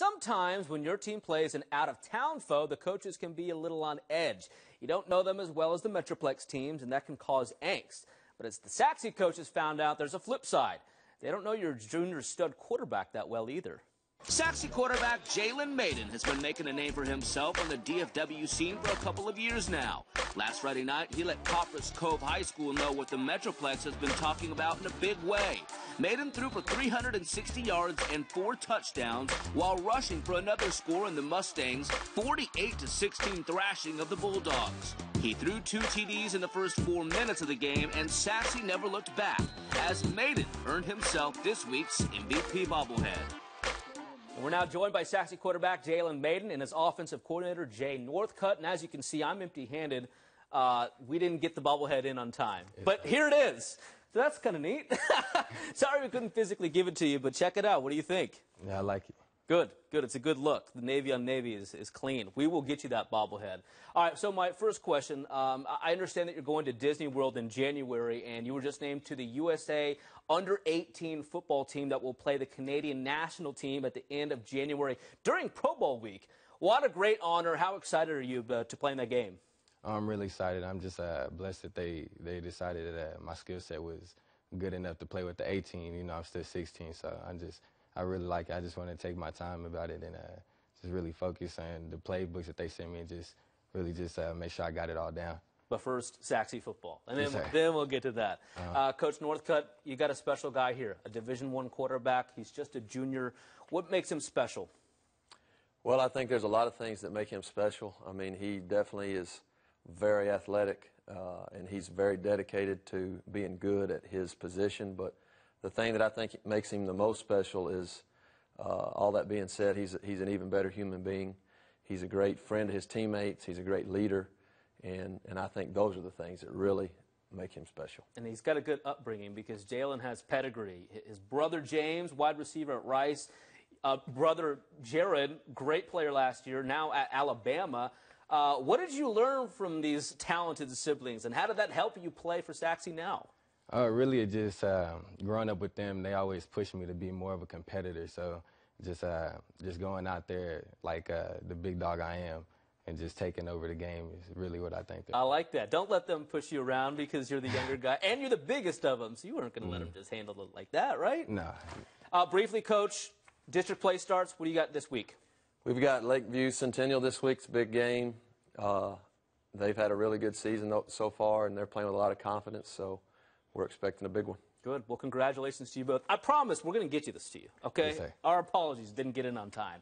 Sometimes when your team plays an out-of-town foe, the coaches can be a little on edge. You don't know them as well as the Metroplex teams, and that can cause angst. But as the Sachse coaches found out, there's a flip side. They don't know your junior stud quarterback that well either. Sachse quarterback Jalen Mayden has been making a name for himself on the DFW scene for a couple of years now. Last Friday night, he let Copperas Cove High School know what the Metroplex has been talking about in a big way. Mayden threw for 360 yards and four touchdowns while rushing for another score in the Mustangs' 48 16 thrashing of the Bulldogs. He threw two TDs in the first four minutes of the game, and Sachse never looked back as Mayden earned himself this week's MVP bobblehead. And we're now joined by Sachse quarterback Jalen Mayden and his offensive coordinator Jay Northcutt. And as you can see, I'm empty-handed. Uh, we didn't get the bobblehead in on time, but here it is. So that's kind of neat. Sorry we couldn't physically give it to you, but check it out. What do you think? Yeah, I like it. Good, good. It's a good look. The Navy on Navy is, is clean. We will get you that bobblehead. All right, so my first question um, I understand that you're going to Disney World in January, and you were just named to the USA under 18 football team that will play the Canadian national team at the end of January during Pro Bowl week. What a great honor. How excited are you uh, to play in that game? I'm really excited. I'm just uh, blessed that they, they decided that my skill set was good enough to play with the 18. You know, I'm still 16, so I'm just – I really like it. I just want to take my time about it and uh, just really focus on the playbooks that they send me and just really just uh, make sure I got it all down. But first, Sachse football, and then, yes, then we'll get to that. Uh-huh. Uh, Coach Northcutt, you got a special guy here, a Division One quarterback. He's just a junior. What makes him special? Well, I think there's a lot of things that make him special. I mean, he definitely is very athletic, uh, and he's very dedicated to being good at his position. But the thing that I think makes him the most special is uh, all that being said, he's, he's an even better human being. He's a great friend to his teammates. He's a great leader. And, and I think those are the things that really make him special. And he's got a good upbringing because Jalen has pedigree. His brother James, wide receiver at Rice, uh, brother Jared, great player last year, now at Alabama. Uh, what did you learn from these talented siblings, and how did that help you play for Sachse now? Uh, really, just uh, growing up with them, they always pushed me to be more of a competitor. So just uh, just going out there like uh, the big dog I am and just taking over the game is really what I think. I like that. Don't let them push you around because you're the younger guy and you're the biggest of them. So you weren't going to mm. let them just handle it like that, right? No. Uh, briefly, Coach, district play starts. What do you got this week? We've got Lakeview Centennial this week's big game. Uh, they've had a really good season so far, and they're playing with a lot of confidence. So we're expecting a big one. Good. Well, congratulations to you both. I promise we're going to get you this to you, okay? Our apologies, didn't get in on time.